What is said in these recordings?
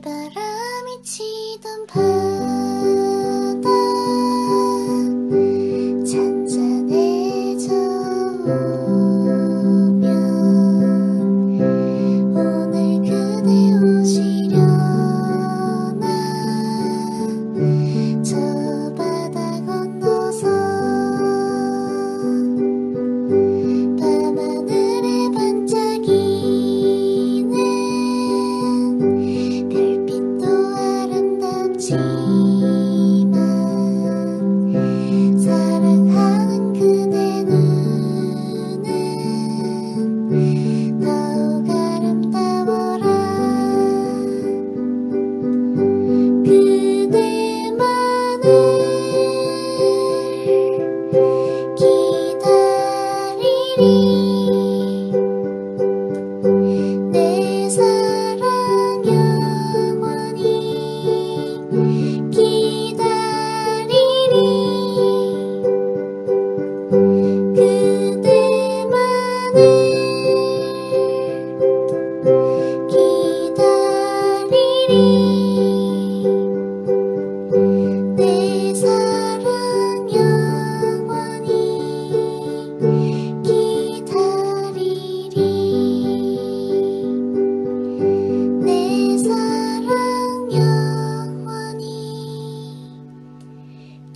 바람이 치던 밤.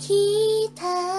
きた。